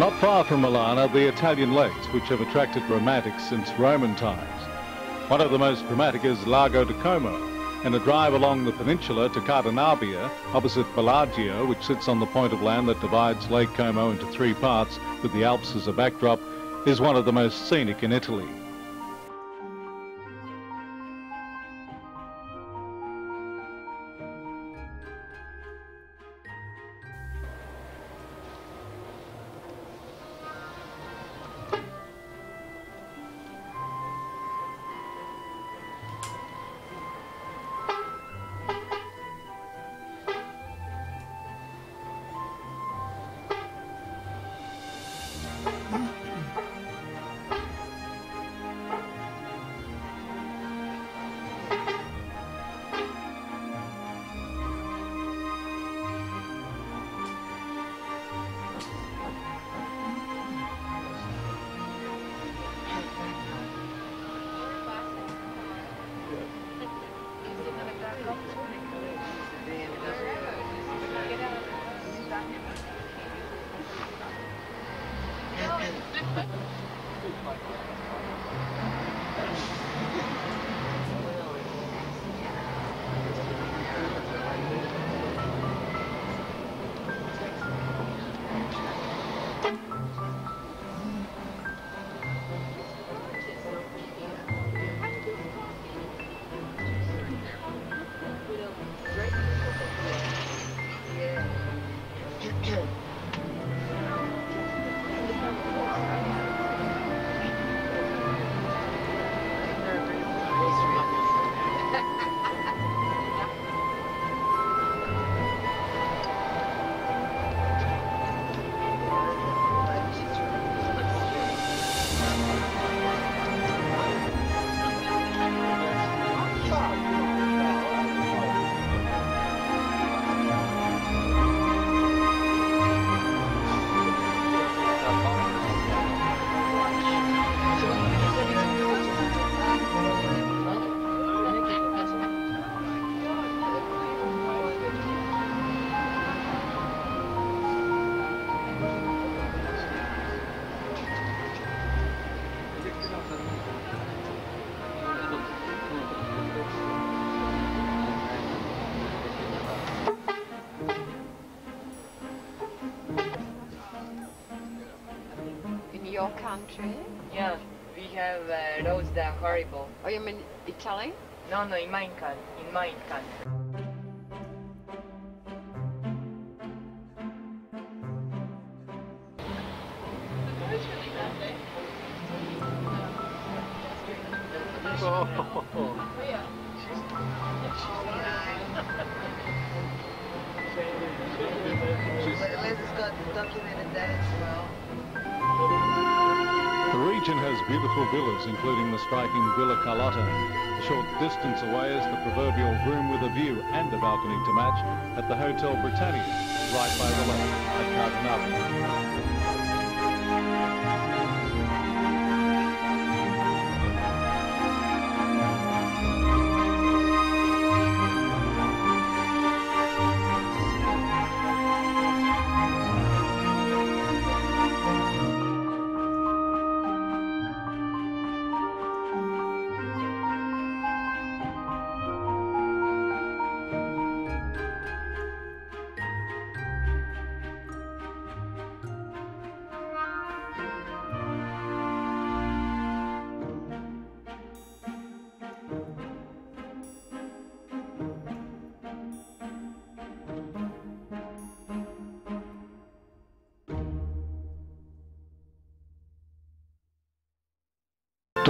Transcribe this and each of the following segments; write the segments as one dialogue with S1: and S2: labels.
S1: Not far from Milan are the Italian lakes, which have attracted romantics since Roman times. One of the most dramatic is Lago di Como, and a drive along the peninsula to Cadenabbia, opposite Bellagio, which sits on the point of land that divides Lake Como into three parts, with the Alps as a backdrop, is one of the most scenic in Italy.
S2: Your country?
S3: Yeah, we have uh, roads that are horrible.
S2: Oh, you mean Italy?
S3: No, no, in my country. In my country.
S4: Liz
S1: beautiful villas, including the striking Villa Carlotta. A short distance away is the proverbial room with a view and a balcony to match at the Hotel Britannia, right by the lake at Cadenabbia.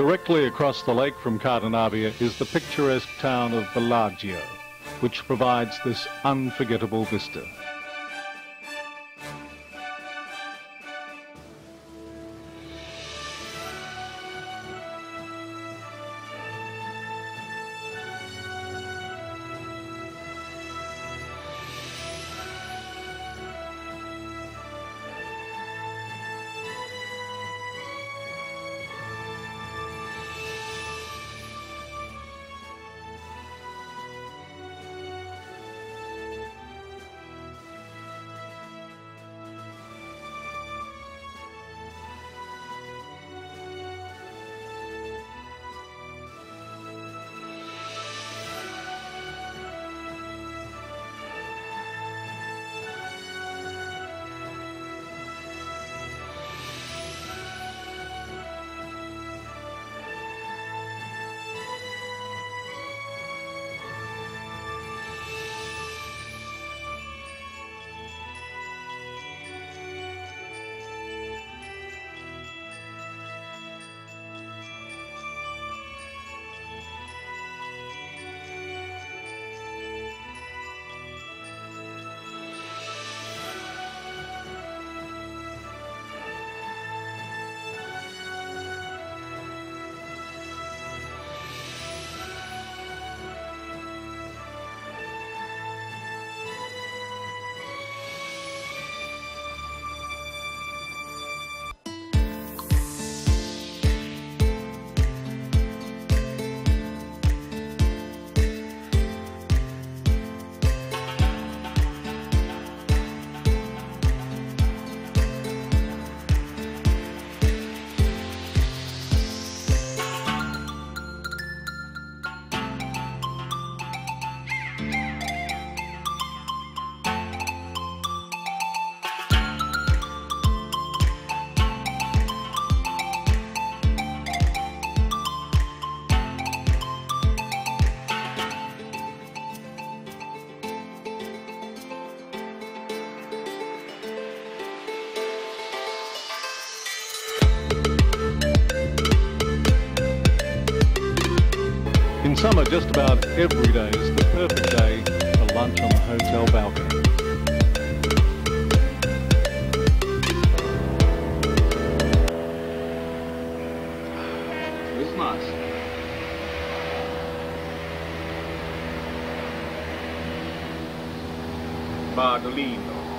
S1: Directly across the lake from Cadenabbia is the picturesque town of Bellagio, which provides this unforgettable vista. Summer, just about every day is the perfect day for lunch on the hotel balcony.
S5: It's nice. Bardolino.